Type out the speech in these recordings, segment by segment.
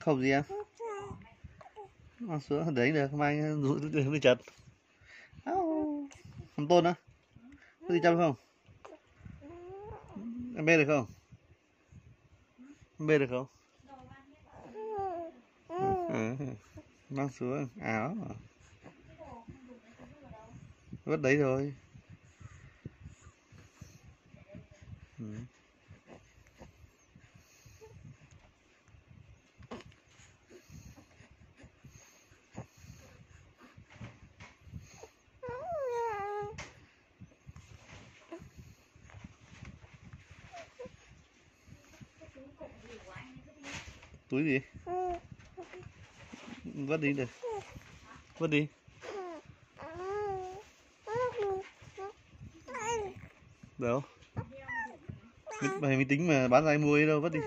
Không. Gì em? Mang xuống đấy được mai rủ đi chật Áo. không tôn á? Có gì chăm không? Em bê được không? Em bê được không? Ừ. mang xuống áo vứt đấy rồi ừ. túi gì? Vứt đi được vứt đi. Đâu mày mới tính mà bán ra mua ấy đâu vất đi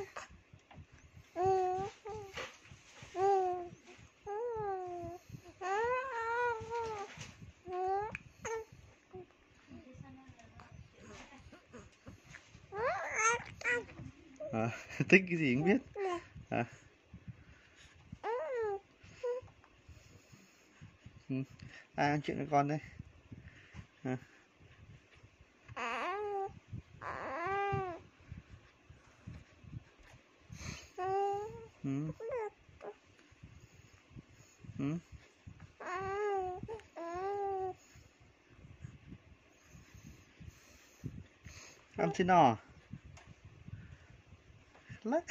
à, thích cái gì cũng biết à. ừ. ai ăn chuyện với con đây à. Ừ. Ừ. ăn thế nào lắc